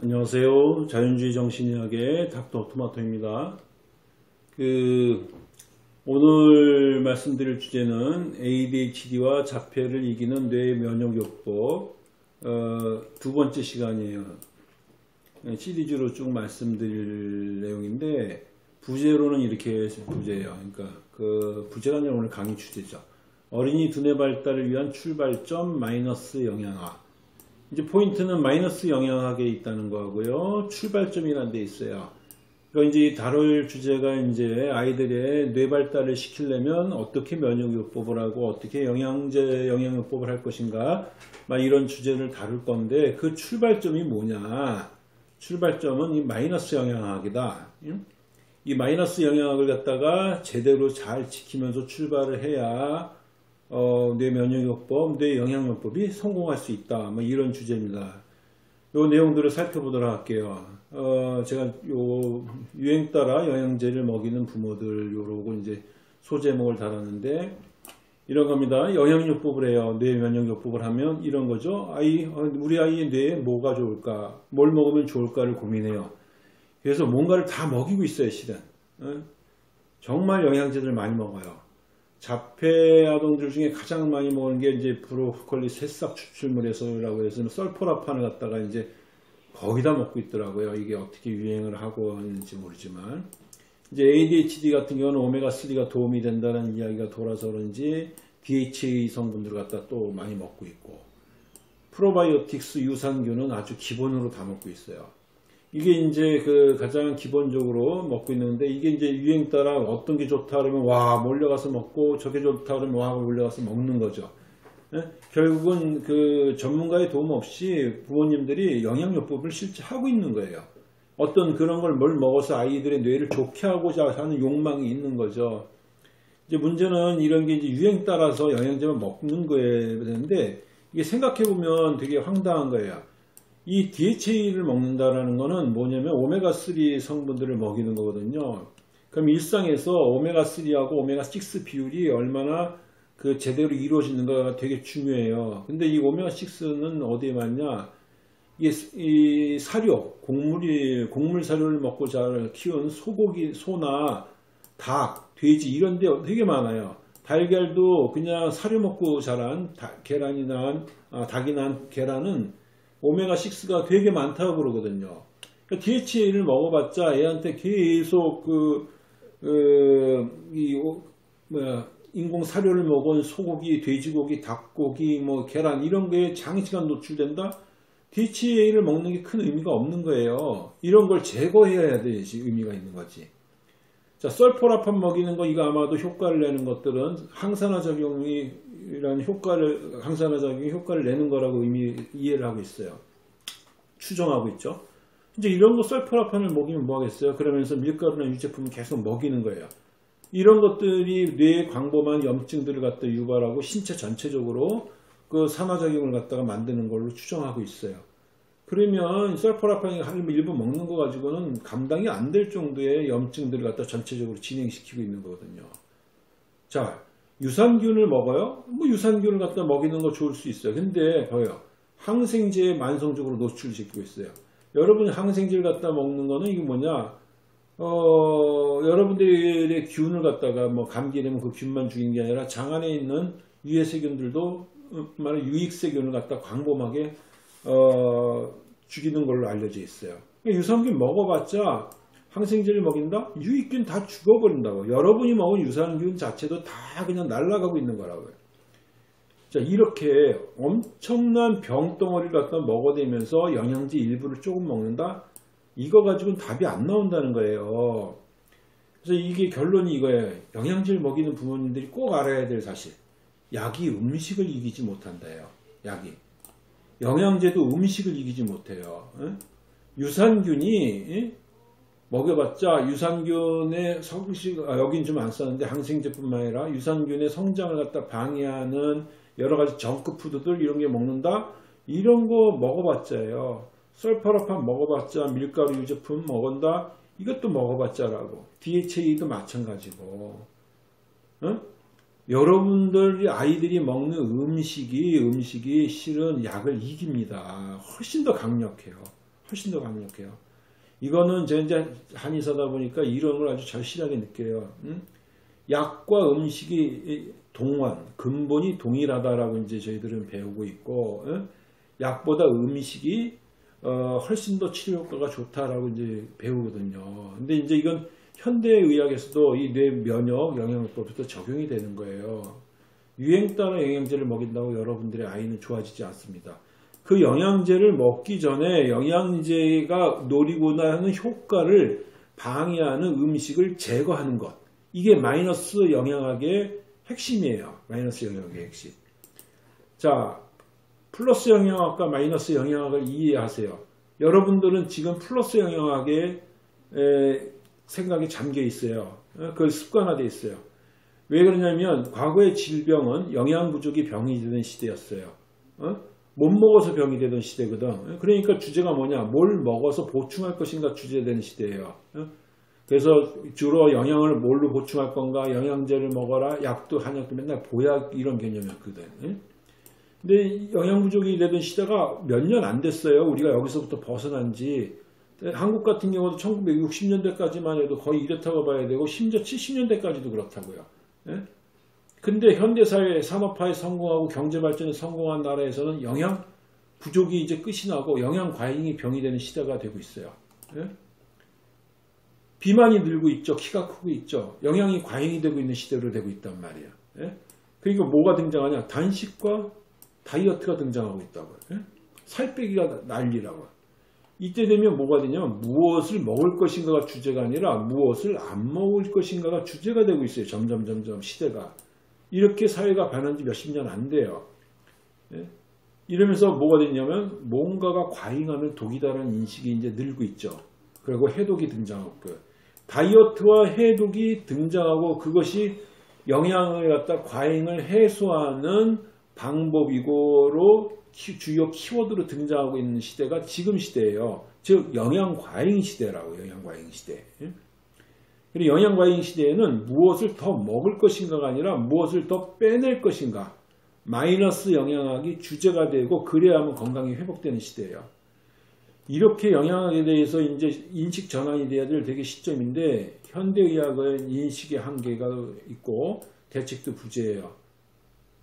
안녕하세요. 자연주의 정신의학의 닥터 토마토입니다. 그 오늘 말씀드릴 주제는 ADHD와 자폐를 이기는 뇌 면역요법 어, 두 번째 시간이에요. 시리즈로 쭉 말씀드릴 내용인데 부제로는 이렇게 부제예요. 그러니까 그 부제가 오늘 강의 주제죠. 어린이 두뇌 발달을 위한 출발점 마이너스 영양학 이제 포인트는 마이너스 영향학에 있다는 거고요. 출발점이라는 데 있어요. 그러니까 이제 다룰 주제가 이제 아이들의 뇌 발달을 시키려면 어떻게 면역요법을 하고 어떻게 영양제 영양요법을 할 것인가 막 이런 주제를 다룰 건데 그 출발점이 뭐냐 출발점은 이 마이너스 영향학이다 이 마이너스 영향학을 갖다가 제대로 잘 지키면서 출발을 해야 어, 뇌 면역요법, 뇌 영양요법이 성공할 수 있다. 뭐 이런 주제입니다. 요 내용들을 살펴보도록 할게요. 어, 제가 요 유행 따라 영양제를 먹이는 부모들 요러고 이제 소제목을 달았는데 이런 겁니다. 영양요법을 해요. 뇌 면역요법을 하면 이런 거죠. 아이, 어, 우리 아이의 뇌에 뭐가 좋을까? 뭘 먹으면 좋을까를 고민해요. 그래서 뭔가를 다 먹이고 있어요, 실은. 어? 정말 영양제를 많이 먹어요. 자폐 아동들 중에 가장 많이 먹는 게 이제 브로콜리 새싹 추출물에서라고 해서 썰포라판을 갖다가 이제 거기다 먹고 있더라고요. 이게 어떻게 유행을 하고 있는지 모르지만 이제 ADHD 같은 경우는 오메가3가 도움이 된다는 이야기가 돌아서 그런지 DHA 성분들을 갖다 또 많이 먹고 있고 프로바이오틱스 유산균은 아주 기본으로 다 먹고 있어요. 이게 이제 그 가장 기본적으로 먹고 있는데 이게 이제 유행 따라 어떤 게 좋다 그러면 와 몰려가서 먹고 저게 좋다 그러면 와 몰려가서 먹는 거죠. 예? 결국은 그 전문가의 도움 없이 부모님들이 영양요법을 실제 하고 있는 거예요. 어떤 그런 걸 뭘 먹어서 아이들의 뇌를 좋게 하고자 하는 욕망이 있는 거죠. 이제 문제는 이런 게 이제 유행 따라서 영양제만 먹는 거예요. 되는데 이게 생각해 보면 되게 황당한 거예요. 이 DHA를 먹는다라는 것은 뭐냐면 오메가3 성분들을 먹이는 거거든요. 그럼 일상에서 오메가3하고 오메가6 비율이 얼마나 그 제대로 이루어지는가가 되게 중요해요. 근데 이 오메가6는 어디에 맞냐? 이게 이 사료, 곡물이, 곡물 사료를 먹고 잘 키운 소고기, 소나 닭, 돼지 이런 데 되게 많아요. 달걀도 그냥 사료 먹고 자란 계란이 난, 아, 닭이 난 계란은 오메가6가 되게 많다고 그러거든요. 그러니까 DHA를 먹어봤자 애한테 계속 그, 그, 이, 뭐야, 인공 사료를 먹은 소고기, 돼지고기, 닭고기, 뭐 계란 이런 게 장시간 노출된다? DHA를 먹는 게 큰 의미가 없는 거예요. 이런 걸 제거해야 되지 의미가 있는 거지. 자, 썰포라판 먹이는 거 이거 아마도 효과를 내는 것들은 항산화 작용이 이런 효과를 항산화 작용이 효과를 내는 거라고 의미 이해를 하고 있어요. 추정하고 있죠. 이제 이런 거 썰포라판을 먹이면 뭐 하겠어요? 그러면서 밀가루나 유제품을 계속 먹이는 거예요. 이런 것들이 뇌에 광범한 염증들을 갖다 유발하고 신체 전체적으로 그 산화작용을 갖다가 만드는 걸로 추정하고 있어요. 그러면 썰포라판이 한 일부 먹는 거 가지고는 감당이 안 될 정도의 염증들을 갖다 전체적으로 진행시키고 있는 거거든요. 자, 유산균을 먹어요? 뭐 유산균을 갖다 먹이는 거 좋을 수 있어요. 근데 봐요. 항생제에 만성적으로 노출시키고 있어요. 여러분이 항생제를 갖다 먹는 거는 이게 뭐냐? 어, 여러분들의 균을 갖다가 뭐 감기 되면 그 균만 죽인 게 아니라 장 안에 있는 유해 세균들도 말은 유익 세균을 갖다 광범하게 어, 죽이는 걸로 알려져 있어요. 그러니까 유산균 먹어봤자 항생제를 먹인다? 유익균 다 죽어버린다고. 여러분이 먹은 유산균 자체도 다 그냥 날아가고 있는 거라고요. 자, 이렇게 엄청난 병덩어리를 갖다 먹어대면서 영양제 일부를 조금 먹는다? 이거 가지고는 답이 안 나온다는 거예요. 그래서 이게 결론이 이거예요. 영양제를 먹이는 부모님들이 꼭 알아야 될 사실. 약이 음식을 이기지 못한다요. 약이. 영양제도 음식을 이기지 못해요. 유산균이 먹여봤자 유산균의 성식, 아, 여긴 좀 안 썼는데 항생제뿐만 아니라 유산균의 성장을 갖다 방해하는 여러 가지 정크푸드들 이런 게 먹는다? 이런 거 먹어봤자요. 썰퍼럽판 먹어봤자 밀가루 유제품 먹은다? 이것도 먹어봤자라고. DHA도 마찬가지고. 응? 여러분들이 아이들이 먹는 음식이 음식이 실은 약을 이깁니다. 훨씬 더 강력해요. 훨씬 더 강력해요. 이거는 제 이제 한의사다 보니까 이런 걸 아주 절실하게 느껴요. 음? 약과 음식이 동원, 근본이 동일하다라고 이제 저희들은 배우고 있고, 음? 약보다 음식이 어, 훨씬 더 치료 효과가 좋다라고 이제 배우거든요. 근데 이제 이건 현대의학에서도 이 뇌 면역 영양법부터 적용이 되는 거예요. 유행 따라 영양제를 먹인다고 여러분들의 아이는 좋아지지 않습니다. 그 영양제를 먹기 전에 영양제가 노리고나 하는 효과를 방해하는 음식을 제거하는 것. 이게 마이너스 영양학의 핵심이에요. 마이너스 영양학의 핵심. 자, 플러스 영양학과 마이너스 영양학을 이해하세요. 여러분들은 지금 플러스 영양학에 생각이 잠겨 있어요. 그 습관화되어 있어요. 왜 그러냐면 과거의 질병은 영양 부족이 병이 되는 시대였어요. 어? 못 먹어서 병이 되던 시대거든. 그러니까 주제가 뭐냐? 뭘 먹어서 보충할 것인가 주제되는 시대예요. 어? 그래서 주로 영양을 뭘로 보충할 건가? 영양제를 먹어라. 약도 한약도 맨날 보약 이런 개념이었거든. 근데 영양 부족이 되던 시대가 몇 년 안 됐어요. 우리가 여기서부터 벗어난 지. 한국 같은 경우도 1960년대까지만 해도 거의 이렇다고 봐야 되고 심지어 70년대까지도 그렇다고요. 예? 근데 현대사회 산업화에 성공하고 경제발전에 성공한 나라에서는 영양 부족이 이제 끝이 나고 영양 과잉이 병이 되는 시대가 되고 있어요. 예? 비만이 늘고 있죠. 키가 크고 있죠. 영양이 과잉이 되고 있는 시대로 되고 있단 말이에요. 예? 그러니까 뭐가 등장하냐? 단식과 다이어트가 등장하고 있다고요. 예? 살 빼기가 난리라고. 이때 되면 뭐가 되냐면 무엇을 먹을 것인가가 주제가 아니라 무엇을 안 먹을 것인가가 주제가 되고 있어요. 점점 점점 시대가. 이렇게 사회가 변한 지 몇십 년 안 돼요. 예? 이러면서 뭐가 됐냐면 뭔가가 과잉하면 독이다라는 인식이 이제 늘고 있죠. 그리고 해독이 등장하고 다이어트와 해독이 등장하고 그것이 영양을 갖다 과잉을 해소하는 방법이고로 주요 키워드로 등장하고 있는 시대가 지금 시대예요. 즉 영양 과잉 시대라고 영양 과잉 시대. 예? 그리고 영양 과잉 시대에는 무엇을 더 먹을 것인가가 아니라 무엇을 더 빼낼 것인가 마이너스 영양학이 주제가 되고 그래야만 건강이 회복되는 시대예요. 이렇게 영양학에 대해서 이제 인식 전환이 돼야 될 되게 시점인데 현대의학은 인식의 한계가 있고 대책도 부재예요.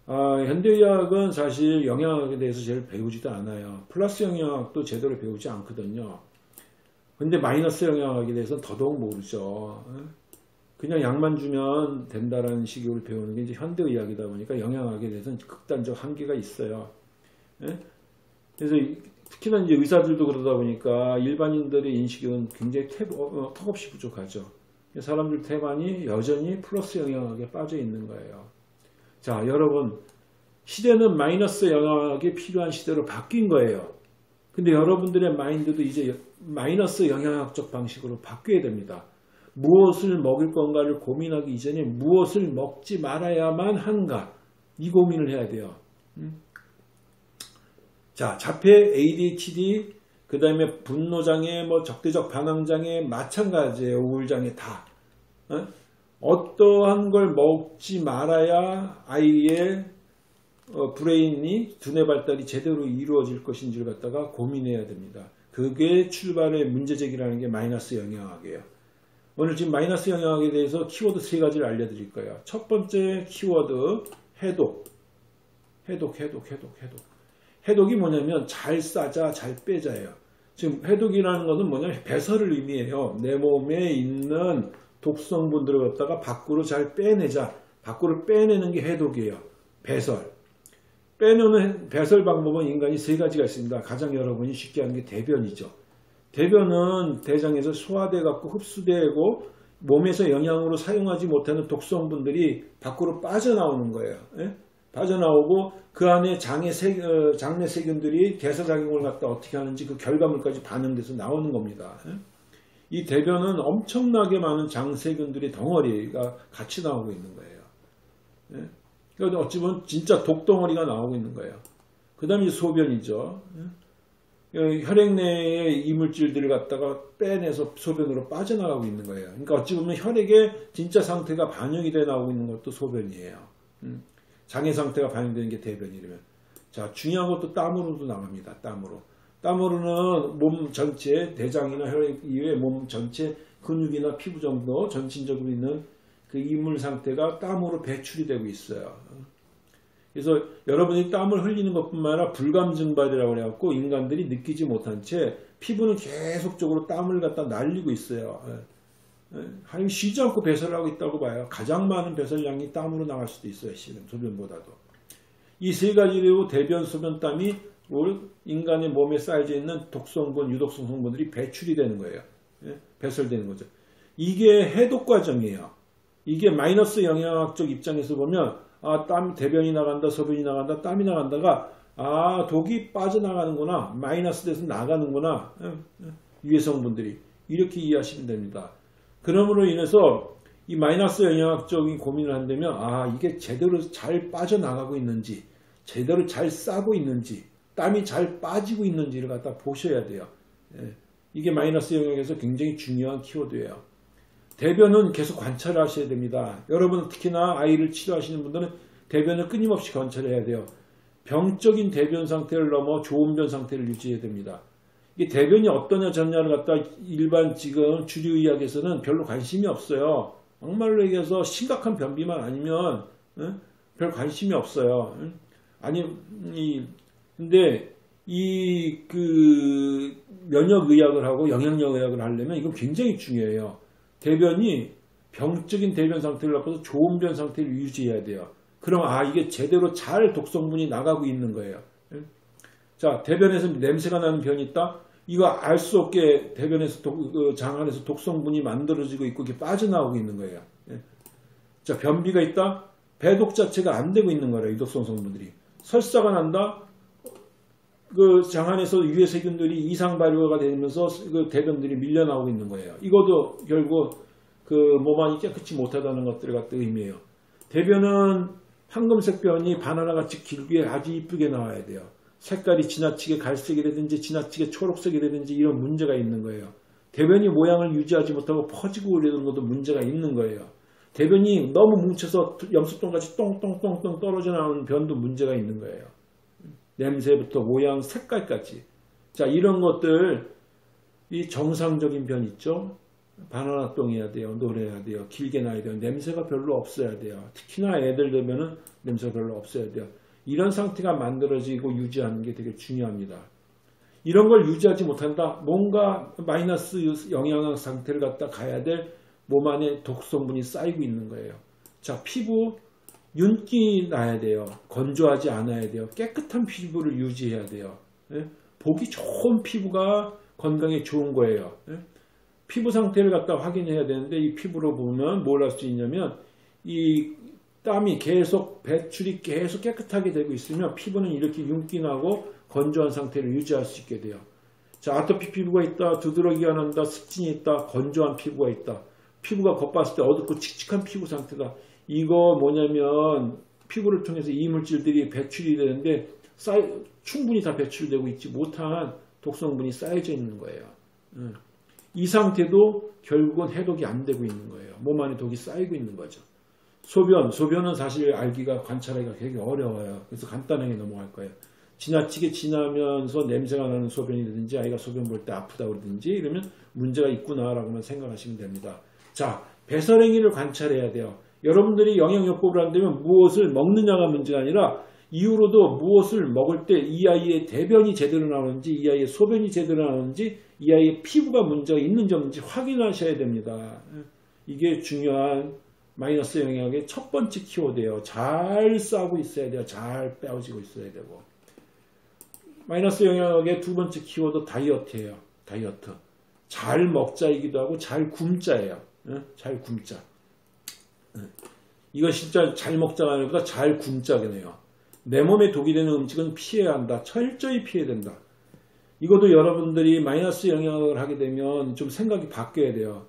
아, 현대의학은 사실 영양학에 대해서 제일 배우지도 않아요. 플러스 영양학도 제대로 배우지 않거든요. 근데 마이너스 영양학에 대해서는 더더욱 모르죠. 그냥 약만 주면 된다라는 식으로 배우는 게 이제 현대의학이다 보니까 영양학에 대해서는 극단적 한계가 있어요. 그래서 특히나 이제 의사들도 그러다 보니까 일반인들의 인식은 굉장히 태, 어, 턱없이 부족하죠. 사람들 태반이 여전히 플러스 영양학에 빠져 있는 거예요. 자, 여러분, 시대는 마이너스 영향학이 필요한 시대로 바뀐 거예요. 근데 여러분들의 마인드도 이제 마이너스 영향학적 방식으로 바뀌어야 됩니다. 무엇을 먹을 건가를 고민하기 이전에 무엇을 먹지 말아야만 하는가 이 고민을 해야 돼요. 음? 자, 자폐, ADHD, 그 다음에 분노장애, 뭐 적대적 반항장애, 마찬가지예요. 우울장애 다. 어? 어떠한 걸 먹지 말아야 아이의 어, brain이 두뇌 발달이 제대로 이루어질 것인지를 갖다가 고민해야 됩니다. 그게 출발의 문제제기라는 게 마이너스 영양학이에요. 오늘 지금 마이너스 영양학에 대해서 키워드 세 가지를 알려드릴 거예요. 첫 번째 키워드 해독. 해독, 해독, 해독, 해독. 해독이 뭐냐면 잘 싸자, 잘 빼자예요. 지금 해독이라는 것은 뭐냐면 배설을 의미해요. 내 몸에 있는 독성분들을 갖다가 밖으로 잘 빼내자. 밖으로 빼내는 게 해독이에요. 배설. 빼내는 배설 방법은 인간이 세 가지가 있습니다. 가장 여러분이 쉽게 하는 게 대변이죠. 대변은 대장에서 소화돼 갖고 흡수되고 몸에서 영양으로 사용하지 못하는 독성분들이 밖으로 빠져나오는 거예요. 예? 빠져나오고 그 안에 장의 세, 어, 장내 세균들이 대사작용을 갖다 어떻게 하는지 그 결과물까지 반영돼서 나오는 겁니다. 예? 이 대변은 엄청나게 많은 장세균들이 덩어리가 같이 나오고 있는 거예요. 예? 그러니까 어찌 보면 진짜 독덩어리가 나오고 있는 거예요. 그 다음에 소변이죠. 예? 혈액 내의 이물질들을 갖다가 빼내서 소변으로 빠져나가고 있는 거예요. 그러니까 어찌 보면 혈액의 진짜 상태가 반영이 돼 나오고 있는 것도 소변이에요. 음. 장애 상태가 반영되는 게 대변이라면. 자, 중요한 것도 땀으로도 나갑니다. 땀으로. 땀으로는 몸 전체, 대장이나 혈액 이외에 몸 전체 근육이나 피부 정도 전신적으로 있는 그 이물 상태가 땀으로 배출이 되고 있어요. 그래서 여러분이 땀을 흘리는 것뿐만 아니라 불감 증발이라고 해갖고 인간들이 느끼지 못한 채 피부는 계속적으로 땀을 갖다 날리고 있어요. 하나님 쉬지 않고 배설을 하고 있다고 봐요. 가장 많은 배설량이 땀으로 나갈 수도 있어요. 소변보다도. 이 세 가지로 대변, 소변, 땀이 인간의 몸에 쌓여져 있는 독성분, 유독성 성분들이 배출이 되는 거예요. 예? 배설되는 거죠. 이게 해독 과정이에요. 이게 마이너스 영양학적 입장에서 보면 아, 땀 대변이 나간다, 소변이 나간다, 땀이 나간다가 아, 독이 빠져나가는구나. 마이너스 돼서 나가는구나. 예? 예? 유해 성분들이 이렇게 이해하시면 됩니다. 그러므로 인해서 이 마이너스 영양학적인 고민을 한다면 아 이게 제대로 잘 빠져나가고 있는지 제대로 잘 싸고 있는지 땀이 잘 빠지고 있는지를 갖다 보셔야 돼요. 예. 이게 마이너스 영역에서 굉장히 중요한 키워드예요. 대변은 계속 관찰을 하셔야 됩니다. 여러분 특히나 아이를 치료하시는 분들은 대변을 끊임없이 관찰해야 돼요. 병적인 대변 상태를 넘어 좋은 변 상태를 유지해야 됩니다. 이 대변이 어떠냐 저냐를 갖다 일반 지금 주류의학에서는 별로 관심이 없어요. 막말로 얘기해서 심각한 변비만 아니면 응? 별 관심이 없어요. 응? 아니 이 근데 이 그 면역 의학을 하고 영양력 의학을 하려면 이건 굉장히 중요해요. 대변이 병적인 대변 상태를 갖고서 좋은 변 상태를 유지해야 돼요. 그럼 아 이게 제대로 잘 독성분이 나가고 있는 거예요. 자 대변에서 냄새가 나는 변이 있다. 이거 알 수 없게 대변에서 독, 그장 안에서 독성분이 만들어지고 있고 이게 빠져나오고 있는 거예요. 예. 자 변비가 있다. 배독 자체가 안 되고 있는 거예요. 이 독성 성분들이. 설사가 난다. 그 장 안에서 유해 세균들이 이상 발효가 되면서 그 대변들이 밀려 나오고 있는 거예요. 이것도 결국 그 몸안이 깨끗이 못하다는 것들을 갖다 의미해요. 대변은 황금색 변이 바나나 같이 길게 아주 이쁘게 나와야 돼요. 색깔이 지나치게 갈색이라든지 지나치게 초록색이라든지 이런 문제가 있는 거예요. 대변이 모양을 유지하지 못하고 퍼지고 이러는 것도 문제가 있는 거예요. 대변이 너무 뭉쳐서 염소똥같이 똥똥똥똥 떨어져 나오는 변도 문제가 있는 거예요. 냄새부터 모양, 색깔까지. 자, 이런 것들, 이 정상적인 변 있죠? 바나나 똥이어야 돼요. 노래해야 돼요. 길게 나야 돼요. 냄새가 별로 없어야 돼요. 특히나 애들 되면은 냄새가 별로 없어야 돼요. 이런 상태가 만들어지고 유지하는 게 되게 중요합니다. 이런 걸 유지하지 못한다. 뭔가 마이너스 영양학 상태를 갖다 가야 될 몸 안에 독성분이 쌓이고 있는 거예요. 자, 피부 윤기 나야 돼요. 건조하지 않아야 돼요. 깨끗한 피부를 유지해야 돼요. 예? 보기 좋은 피부가 건강에 좋은 거예요. 예? 피부 상태를 갖다 확인해야 되는데 이 피부로 보면 뭘 할 수 있냐면 이 땀이 계속 배출이 계속 깨끗하게 되고 있으면 피부는 이렇게 윤기 나고 건조한 상태를 유지할 수 있게 돼요. 자, 아토피 피부가 있다, 두드러기가 난다, 습진이 있다, 건조한 피부가 있다. 피부가 겉봤을 때 어둡고 칙칙한 피부 상태다. 이거 뭐냐면 피부를 통해서 이물질들이 배출이 되는데 쌓이, 충분히 다 배출되고 있지 못한 독성분이 쌓여져 있는 거예요. 이 상태도 결국은 해독이 안 되고 있는 거예요. 몸 안에 독이 쌓이고 있는 거죠. 소변, 소변은 사실 알기가 관찰하기가 되게 어려워요. 그래서 간단하게 넘어갈 거예요. 지나치게 지나면서 냄새가 나는 소변이든지 아이가 소변 볼 때 아프다 그러든지 이러면 문제가 있구나라고만 생각하시면 됩니다. 자, 배설행위를 관찰해야 돼요. 여러분들이 영양요법을 한다면 무엇을 먹느냐가 문제가 아니라 이후로도 무엇을 먹을 때 이 아이의 대변이 제대로 나오는지 이 아이의 소변이 제대로 나오는지 이 아이의 피부가 문제가 있는지 없는지 확인하셔야 됩니다. 이게 중요한 마이너스 영역의 첫 번째 키워드예요. 잘 싸고 있어야 돼요. 잘 빼어지고 있어야 되고. 마이너스 영역의 두 번째 키워드 다이어트예요. 다이어트. 잘 먹자이기도 하고 잘 굶자예요. 잘 굶자. 이거 진짜 잘 먹자가 아니라 잘 굶자겠네요. 내 몸에 독이 되는 음식은 피해야 한다. 철저히 피해야 된다. 이것도 여러분들이 마이너스 영역을 하게 되면 좀 생각이 바뀌어야 돼요.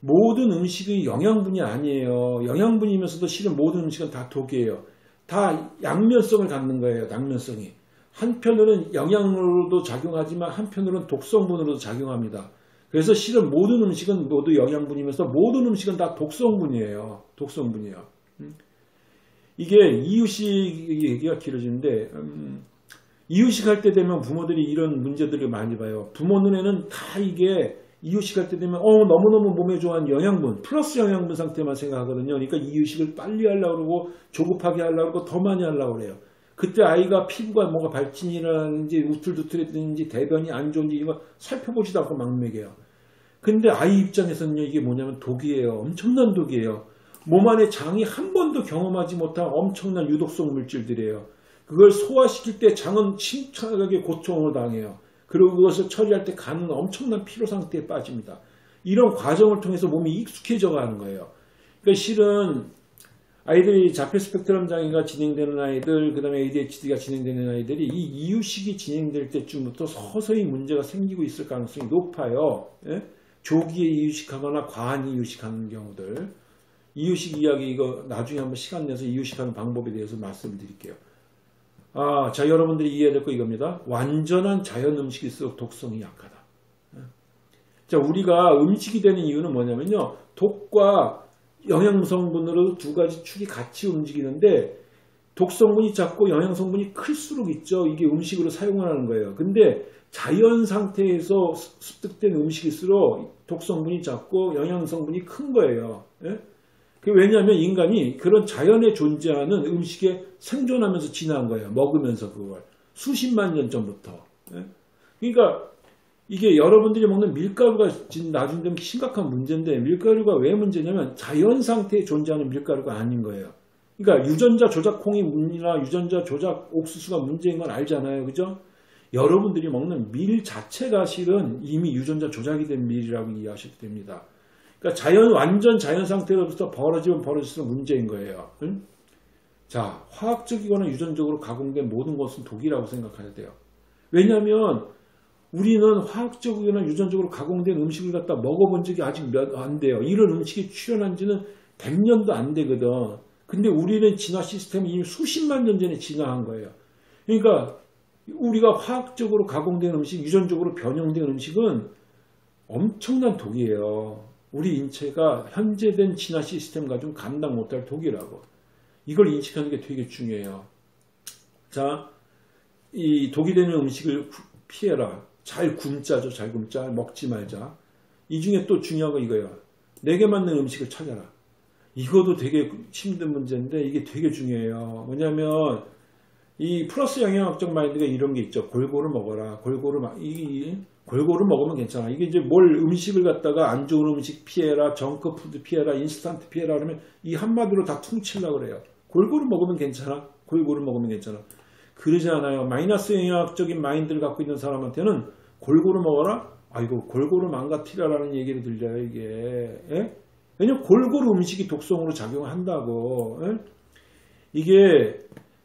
모든 음식이 영양분이 아니에요. 영양분이면서도 실은 모든 음식은 다 독이에요. 다 양면성을 갖는 거예요. 양면성이. 한편으로는 영양으로도 작용하지만 한편으로는 독성분으로도 작용합니다. 그래서 실은 모든 음식은 모두 영양분이면서 모든 음식은 다 독성분이에요. 독성분이에요. 음. 이게 이유식 얘기가 길어지는데 음, 이유식 할 때 되면 부모들이 이런 문제들을 많이 봐요. 부모 눈에는 다 이게 이유식 할 때 되면 어 너무너무 몸에 좋아하는 영양분 플러스 영양분 상태만 생각하거든요. 그러니까 이유식을 빨리 하려고 그러고 조급하게 하려고 그러고 더 많이 하려고 그래요. 그때 아이가 피부가 뭐가 발진이라든지 우툴두툴했든지 대변이 안 좋은지 이런 거 살펴보지도 않고 막 먹여요. 근데 아이 입장에서는요 이게 뭐냐면 독이에요. 엄청난 독이에요. 몸 안에 장이 한 번도 경험하지 못한 엄청난 유독성 물질들이에요. 그걸 소화시킬 때 장은 심각하게 고통을 당해요. 그리고 그것을 처리할 때 간은 엄청난 피로 상태에 빠집니다. 이런 과정을 통해서 몸이 익숙해져 가는 거예요. 그러니까 실은 아이들이 자폐 스펙트럼 장애가 진행되는 아이들, 그 다음에 ADHD가 진행되는 아이들이 이 이유식이 진행될 때쯤부터 서서히 문제가 생기고 있을 가능성이 높아요. 예? 조기에 이유식하거나 과한 이유식하는 경우들. 이유식 이야기 이거 나중에 한번 시간 내서 이유식하는 방법에 대해서 말씀드릴게요. 아, 자 여러분들이 이해해야 될 거 이겁니다. 완전한 자연 음식일수록 독성이 약하다. 예. 자 우리가 음식이 되는 이유는 뭐냐면요. 독과 영양성분으로 두 가지 축이 같이 움직이는데 독성분이 작고 영양성분이 클수록 있죠. 이게 음식으로 사용을 하는 거예요. 근데 자연 상태에서 습득된 음식일수록 독성분이 작고 영양성분이 큰 거예요. 예? 왜냐하면 인간이 그런 자연에 존재하는 음식에 생존하면서 지나한 거예요. 먹으면서 그걸. 수십만 년 전부터. 예? 그러니까 이게 여러분들이 먹는 밀가루가 지금 나중 되면 심각한 문제인데 밀가루가 왜 문제냐면 자연 상태에 존재하는 밀가루가 아닌 거예요. 그러니까 유전자 조작 콩이문이나 유전자 조작 옥수수가 문제인 건 알잖아요. 그죠? 여러분들이 먹는 밀 자체가 실은 이미 유전자 조작이 된 밀이라고 이해하셔도 됩니다. 그러니까 자연 완전 자연 상태로부터 벌어지면 벌어질수록 문제인 거예요. 응? 자, 화학적이거나 유전적으로 가공된 모든 것은 독이라고 생각해야 돼요. 왜냐하면 우리는 화학적이거나 유전적으로 가공된 음식을 갖다 먹어본 적이 아직 몇 안 돼요. 이런 음식이 출현한 지는 100년도 안 되거든. 근데 우리는 진화 시스템이 이미 수십만 년 전에 진화한 거예요. 그러니까 우리가 화학적으로 가공된 음식, 유전적으로 변형된 음식은 엄청난 독이에요. 우리 인체가 현재된 진화 시스템 가지고 감당 못할 독이라고. 이걸 인식하는 게 되게 중요해요. 자, 이 독이 되는 음식을 피해라. 잘 굶자죠. 잘 굶자. 먹지 말자. 이 중에 또 중요한 거 이거예요. 내게 맞는 음식을 찾아라. 이것도 되게 힘든 문제인데 이게 되게 중요해요. 뭐냐면 이 플러스 영양학적 마인드가 이런 게 있죠. 골고루 먹어라. 골고루 막, 이, 골고루 먹으면 괜찮아. 이게 이제 뭘 음식을 갖다가 안 좋은 음식 피해라, 정크푸드 피해라, 인스턴트 피해라 그러면 이 한마디로 다 퉁치려고 그래요. 골고루 먹으면 괜찮아. 골고루 먹으면 괜찮아. 그러지 않아요. 마이너스 영향적인 마인드를 갖고 있는 사람한테는 골고루 먹어라? 아, 이거 골고루 망가뜨려라는 얘기를 들려요, 이게. 예? 왜냐면 골고루 음식이 독성으로 작용한다고. 예? 이게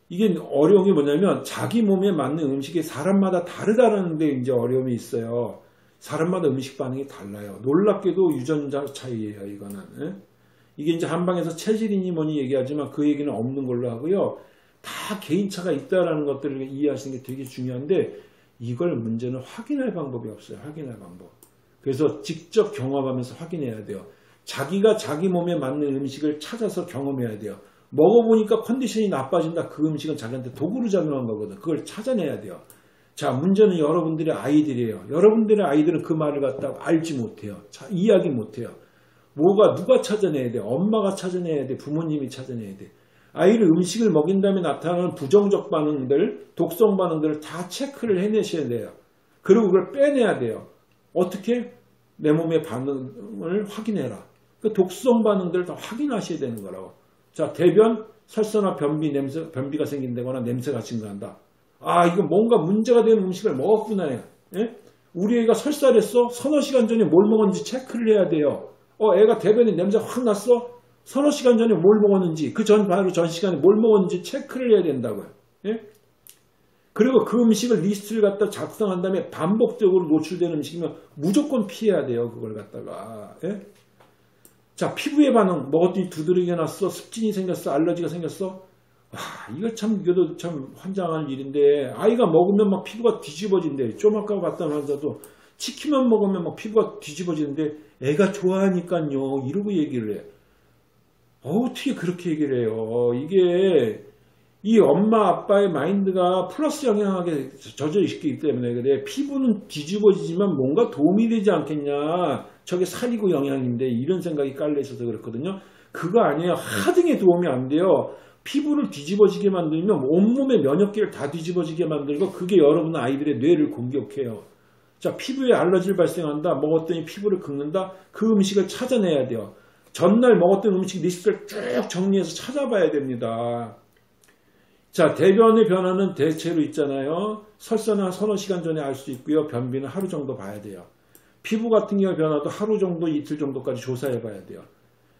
이게 어려움이 뭐냐면 자기 몸에 맞는 음식이 사람마다 다르다는 데 이제 어려움이 있어요. 사람마다 음식 반응이 달라요. 놀랍게도 유전자 차이예요, 이거는. 예? 이게 이제 한방에서 체질이니 뭐니 얘기하지만 그 얘기는 없는 걸로 하고요. 다 개인차가 있다라는 것들을 이해하시는 게 되게 중요한데 이걸 문제는 확인할 방법이 없어요. 확인할 방법. 그래서 직접 경험하면서 확인해야 돼요. 자기가 자기 몸에 맞는 음식을 찾아서 경험해야 돼요. 먹어보니까 컨디션이 나빠진다. 그 음식은 자기한테 도구로 작용한 거거든. 그걸 찾아내야 돼요. 자, 문제는 여러분들의 아이들이에요. 여러분들의 아이들은 그 말을 갖다가 알지 못해요. 자, 이해하기 못해요. 뭐가 누가 찾아내야 돼? 엄마가 찾아내야 돼. 부모님이 찾아내야 돼. 아이를 음식을 먹인 다음에 나타나는 부정적 반응들, 독성 반응들을 다 체크를 해내셔야 돼요. 그리고 그걸 빼내야 돼요. 어떻게? 내 몸의 반응을 확인해라. 그 독성 반응들을 다 확인하셔야 되는 거라고. 자, 대변, 설사나 변비, 냄새, 변비가 생긴다거나 냄새가 증가한다. 아, 이거 뭔가 문제가 되는 음식을 먹었구나. 예? 우리 애가 설사를 했어? 서너 시간 전에 뭘 먹었는지 체크를 해야 돼요. 어, 애가 대변에 냄새 확 났어? 서너 시간 전에 뭘 먹었는지, 그 전, 바로 전 시간에 뭘 먹었는지 체크를 해야 된다고요. 예? 그리고 그 음식을 리스트를 갖다 작성한 다음에 반복적으로 노출되는 음식이면 무조건 피해야 돼요. 그걸 갖다가. 예? 자, 피부에 반응, 먹었더니 두드러기가 났어, 습진이 생겼어, 알러지가 생겼어. 와, 이거 참, 이것도 참 환장할 일인데, 아이가 먹으면 막 피부가 뒤집어진대. 좀 아까 봤던 환자도 치킨만 먹으면 막 피부가 뒤집어지는데, 애가 좋아하니까요, 이러고 얘기를 해. 어, 어떻게 그렇게 얘기를 해요. 이게, 이 엄마 아빠의 마인드가 플러스 영향하게 있기 때문에 그래. 피부는 뒤집어지지만 뭔가 도움이 되지 않겠냐. 저게 살이고 영양인데 이런 생각이 깔려 있어서 그렇거든요. 그거 아니에요. 하등에 도움이 안 돼요. 피부를 뒤집어지게 만들면 온몸의 면역기를 다 뒤집어지게 만들고 그게 여러분 아이들의 뇌를 공격해요. 자, 피부에 알러지를 발생한다. 먹었더니 피부를 긁는다. 그 음식을 찾아내야 돼요. 전날 먹었던 음식 리스트를 쭉 정리해서 찾아봐야 됩니다. 자, 대변의 변화는 대체로 있잖아요. 설사는 서너 시간 전에 알 수 있고요. 변비는 하루 정도 봐야 돼요. 피부 같은 경우 변화도 하루 정도, 이틀 정도까지 조사해 봐야 돼요.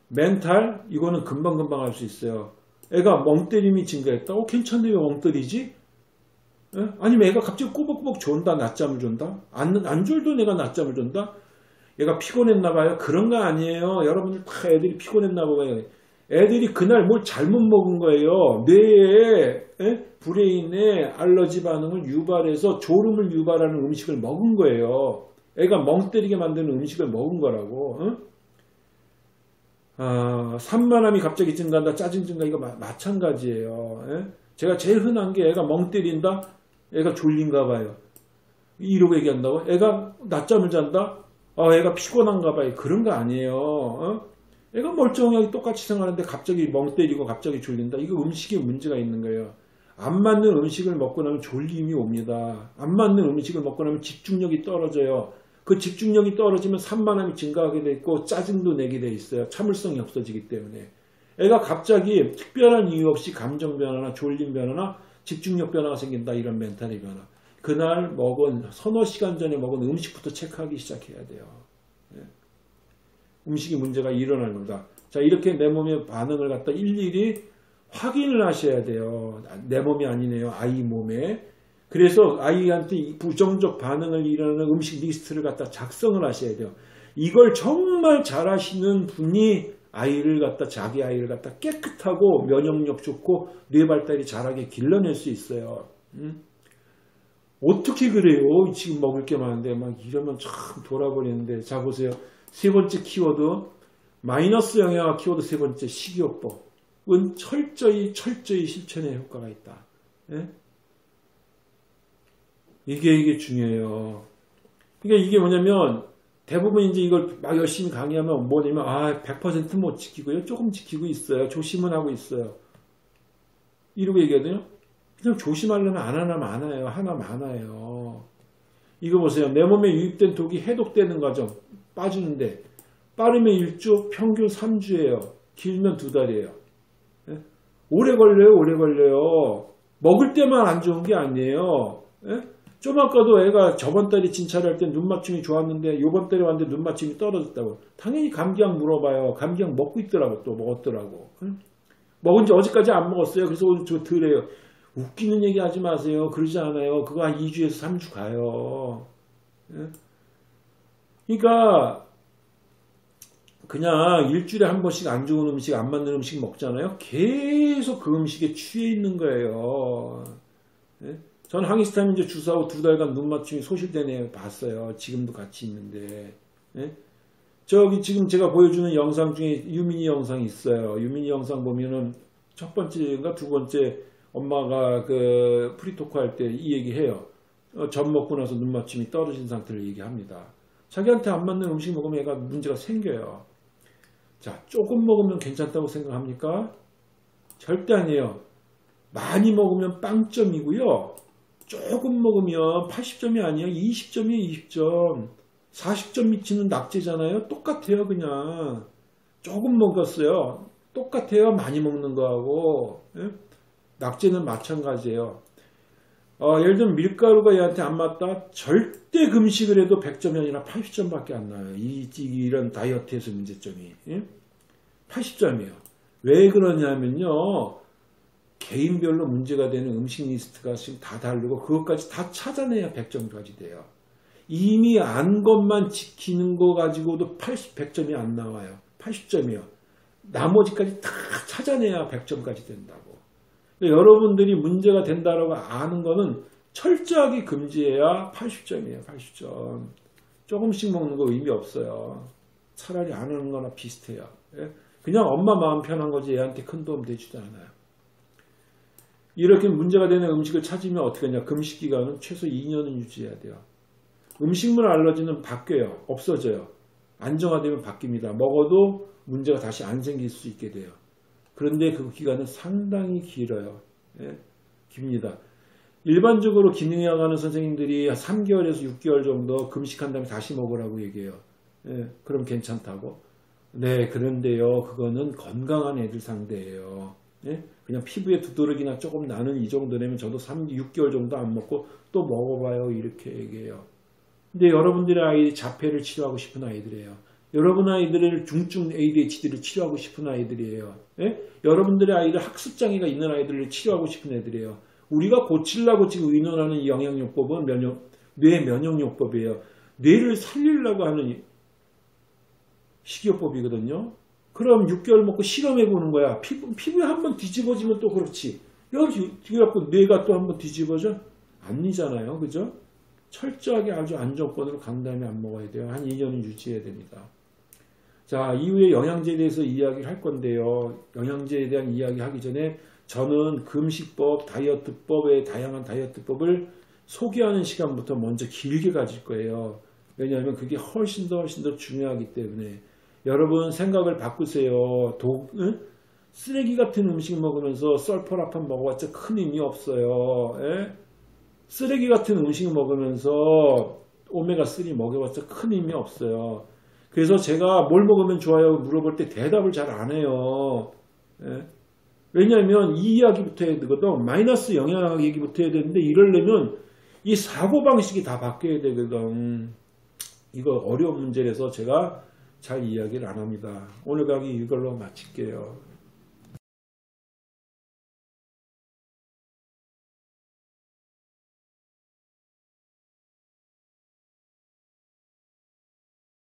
멘탈, 이거는 금방금방 알 수 있어요. 애가 멍 때림이 증가했다. 어, 괜찮네, 왜 멍 때리지? 에? 아니면 애가 갑자기 꾸벅꾸벅 존다, 낮잠을 존다? 안, 안 졸도 내가 낮잠을 존다? 얘가 피곤했나 봐요. 그런 거 아니에요. 여러분들 다 애들이 피곤했나 봐요. 애들이 그날 뭘 잘못 먹은 거예요. 뇌에 에? 브레인에 알러지 반응을 유발해서 졸음을 유발하는 음식을 먹은 거예요. 애가 멍 때리게 만드는 음식을 먹은 거라고. 응? 아, 산만함이 갑자기 증가한다, 짜증 증가 이거 마, 마찬가지예요. 에? 제가 제일 흔한 게 애가 멍 때린다, 애가 졸린가 봐요. 이러고 얘기한다고? 애가 낮잠을 잔다? 아, 애가 피곤한가 봐요. 그런 거 아니에요. 어? 애가 멀쩡하게 똑같이 생활하는데 갑자기 멍 때리고 갑자기 졸린다. 이거 음식에 문제가 있는 거예요. 안 맞는 음식을 먹고 나면 졸림이 옵니다. 안 맞는 음식을 먹고 나면 집중력이 떨어져요. 그 집중력이 떨어지면 산만함이 증가하게 돼 있고 짜증도 내게 돼 있어요. 참을성이 없어지기 때문에. 애가 갑자기 특별한 이유 없이 감정 변화나 졸림 변화나 집중력 변화가 생긴다. 이런 멘탈의 변화. 그날 먹은 서너 시간 전에 먹은 음식부터 체크하기 시작해야 돼요. 음식이 문제가 일어날 겁니다. 자, 이렇게 내 몸의 반응을 갖다 일일이 확인을 하셔야 돼요. 내 몸이 아니네요. 아이 몸에. 그래서 아이한테 부정적 반응을 일어나는 음식 리스트를 갖다 작성을 하셔야 돼요. 이걸 정말 잘하시는 분이 아이를 갖다 자기 아이를 갖다 깨끗하고 면역력 좋고 뇌 발달이 잘하게 길러낼 수 있어요. 음? 어떻게 그래요? 지금 먹을 게 많은데 막 이러면 참 돌아버리는데 자 보세요. 세 번째 키워드 마이너스 영향 키워드 세 번째 식이요법은 철저히 철저히 실천에 효과가 있다. 예? 이게 이게 중요해요. 그러니까 이게 뭐냐면 대부분 이제 이걸 막 열심히 강의하면 뭐냐면 아 100%못 지키고요. 조금 지키고 있어요. 조심은 하고 있어요. 이러고 얘기하거든요. 그냥 조심하려면 안 하나 많아요. 하나 많아요. 이거 보세요. 내 몸에 유입된 독이 해독되는 과정. 빠지는데 빠르면 1주, 평균 3주예요. 길면 2달이에요. 예? 오래 걸려요, 오래 걸려요. 먹을 때만 안 좋은 게 아니에요. 예? 좀 아까도 애가 저번 달에 진찰할 때 눈 맞춤이 좋았는데 요번 달에 왔는데 눈 맞춤이 떨어졌다고. 당연히 감기약 물어봐요. 감기약 먹고 있더라고 또 먹었더라고. 예? 먹은 지 어제까지 안 먹었어요. 그래서 오늘 저 드래요. 웃기는 얘기 하지 마세요. 그러지 않아요. 그거 한 2주에서 3주 가요. 예? 그러니까 그냥 일주일에 한 번씩 안 좋은 음식, 안 맞는 음식 먹잖아요. 계속 그 음식에 취해 있는 거예요. 예? 전 항히스타민 주사하고 두 달간 눈 맞춤이 소실되네 봤어요. 지금도 같이 있는데. 예? 저기 지금 제가 보여주는 영상 중에 유민이 영상이 있어요. 유민이 영상 보면은 첫 번째인가 두 번째 엄마가 그 free talk 할 때 이 얘기 해요. 어, 젖 먹고 나서 눈 맞춤이 떨어진 상태를 얘기합니다. 자기한테 안 맞는 음식 먹으면 얘가 문제가 생겨요. 자, 조금 먹으면 괜찮다고 생각합니까? 절대 아니에요. 많이 먹으면 빵점이고요. 조금 먹으면 80점이 아니에요. 20점이에요, 20점. 40점 미치는 낙제잖아요. 똑같아요, 그냥. 조금 먹었어요. 똑같아요, 많이 먹는 거하고. 예? 낙제는 마찬가지예요. 어, 예를 들면 밀가루가 얘한테 안 맞다. 절대 금식을 해도 100점이 아니라 80점밖에 안 나요. 이, 이런 다이어트에서 문제점이. 예? 80점이에요. 왜 그러냐면요. 개인별로 문제가 되는 음식 리스트가 지금 다 다르고 그것까지 다 찾아내야 100점까지 돼요. 이미 안 것만 지키는 거 가지고도 80, 100점이 안 나와요. 80점이요. 나머지까지 다 찾아내야 100점까지 된다고. 여러분들이 문제가 된다라고 아는 거는 철저하게 금지해야 80점이에요. 80점. 조금씩 먹는 거 의미 없어요. 차라리 안 하는 거나 비슷해요. 예? 그냥 엄마 마음 편한 거지 얘한테 큰 도움 되지도 않아요. 이렇게 문제가 되는 음식을 찾으면 어떻게 하냐. 금식 기간은 최소 2년은 유지해야 돼요. 음식물 알러지는 바뀌어요. 없어져요. 안정화되면 바뀝니다. 먹어도 문제가 다시 안 생길 수 있게 돼요. 그런데 그 기간은 상당히 길어요. 예? 깁니다. 일반적으로 기능의학 하는 선생님들이 3개월에서 6개월 정도 금식한 다음에 다시 먹으라고 얘기해요. 예, 그럼 괜찮다고. 네, 그런데요, 그거는 건강한 애들 상대예요. 예? 그냥 피부에 두드러기나 조금 나는 이 정도라면 저도 3, 6개월 정도 안 먹고 또 먹어봐요. 이렇게 얘기해요. 근데 여러분들의 아이 자폐를 치료하고 싶은 아이들이에요. 여러분 아이들을 중증 ADHD를 치료하고 싶은 아이들이에요. 예? 여러분들의 아이들 학습장애가 있는 아이들을 치료하고 싶은 애들이에요. 우리가 고치려고 지금 의논하는 이 영양요법은 면역, 뇌 면역요법이에요. 뇌를 살리려고 하는 식이요법이거든요. 그럼 6개월 먹고 실험해 보는 거야. 피부, 피부에 한번 뒤집어지면 또 그렇지. 여기 뒤갖고 뇌가 또 한번 뒤집어져? 아니잖아요. 그죠? 철저하게 아주 안정권으로 간 다음에 안 먹어야 돼요. 한 2년은 유지해야 됩니다. 자, 이후에 영양제에 대해서 이야기를 할 건데요. 영양제에 대한 이야기 하기 전에 저는 금식법, 다이어트법의 다양한 다이어트법을 소개하는 시간부터 먼저 길게 가질 거예요. 왜냐하면 그게 훨씬 더 훨씬 더 중요하기 때문에 여러분 생각을 바꾸세요. 도, 응? 쓰레기 같은 음식 먹으면서 썰퍼라판 먹어봤자 큰 의미 없어요. 에? 쓰레기 같은 음식 먹으면서 오메가3 먹여봤자 큰 의미 없어요. 그래서 제가 뭘 먹으면 좋아요 물어볼 때 대답을 잘 안 해요. 에? 왜냐하면 이 이야기부터 해야 되거든. 마이너스 영향 얘기부터 해야 되는데 이러려면 이 사고방식이 다 바뀌어야 되거든. 이거 어려운 문제라서 제가 잘 이야기를 안 합니다. 오늘 강의 이걸로 마칠게요.